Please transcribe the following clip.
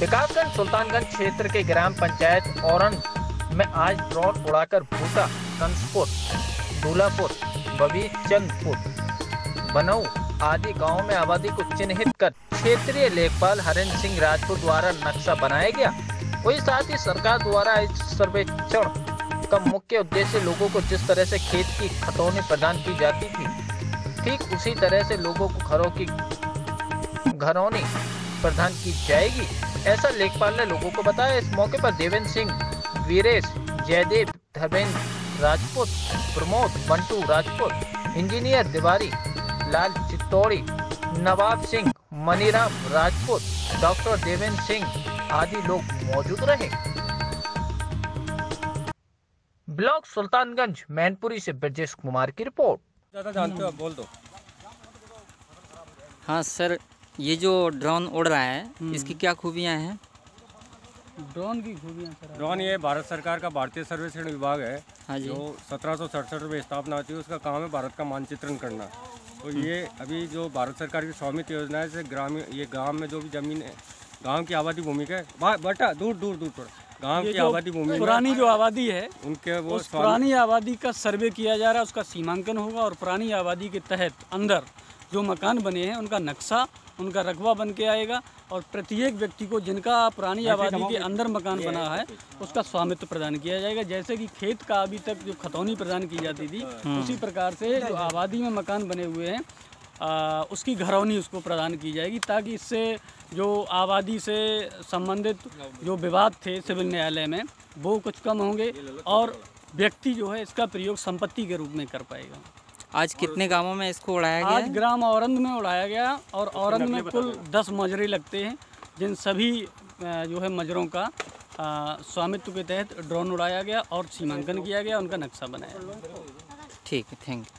विकासगंज सुल्तानगंज क्षेत्र के ग्राम पंचायत औरन में आज ड्रोन उड़ाकर भूसा, कंसपुर, दूलापुर, बबीचंदपुर, बनऊ आदि गाँवों में आबादी को चिन्हित कर क्षेत्रीय लेखपाल हरिंद्र सिंह राजपूत द्वारा नक्शा बनाया गया। वही साथ ही सरकार द्वारा इस सर्वेक्षण का मुख्य उद्देश्य लोगों को जिस तरह से खेत की खतौनी प्रदान की जाती थी, ठीक उसी तरह से लोगों को घरों की घरौनी प्रदान की जाएगी। ऐसा लेखपाल ने लोगों को बताया। इस मौके पर देवेंद्र सिंह वीरेश जयदेव धर्मेंद्र राजपूत प्रमोद बंटू राजपूत इंजीनियर तिवारी लाल चित्तौड़ी नवाब सिंह मनीराम राजपूत डॉक्टर देवेंद्र सिंह आदि लोग मौजूद रहे। ब्लॉक सुल्तानगंज मैनपुरी से ब्रजेश कुमार की रिपोर्ट। ज़्यादा जानते हो बोल दो। हाँ सर ये जो ड्रोन उड़ रहा है इसकी क्या खूबियाँ हैं? ड्रोन की खूबियाँ सर। ड्रोन ये भारत सरकार का भारतीय सर्वेक्षण विभाग है हाँ जी। जो सत्रह में स्थापना होती है उसका काम है भारत का मानचित्रण करना। तो ये अभी जो भारत सरकार की स्वामित्व योजना है जैसे ग्रामीण ये गाँव में जो भी ज़मीन है गाँव की आबादी भूमि का है बा- दूर दूर दूर थोड़ा गाँव की आबादी भूमि पुरानी जो आबादी है उनके वो पुरानी आबादी का सर्वे किया जा रहा है उसका सीमांकन होगा और पुरानी आबादी के तहत अंदर जो मकान बने हैं उनका नक्शा उनका रकबा बन के आएगा और प्रत्येक व्यक्ति को जिनका पुरानी आबादी के अंदर मकान बना है उसका स्वामित्व प्रदान किया जाएगा। जैसे कि खेत का अभी तक जो खतौनी प्रदान की जाती थी उसी प्रकार से जो आबादी में मकान बने हुए हैं आ, उसकी घरौनी उसको प्रदान की जाएगी ताकि इससे जो आबादी से संबंधित जो विवाद थे सिविल न्यायालय में वो कुछ कम होंगे और व्यक्ति जो है इसका प्रयोग संपत्ति के रूप में कर पाएगा। आज कितने गाँवों में इसको उड़ाया गया आज ग्राम औरंग में उड़ाया गया और औरंद में कुल दस मजरे लगते हैं जिन सभी जो है मजरों का स्वामित्व के तहत ड्रोन उड़ाया गया और सीमांकन किया गया उनका नक्शा बनाया ठीक है थैंक यू।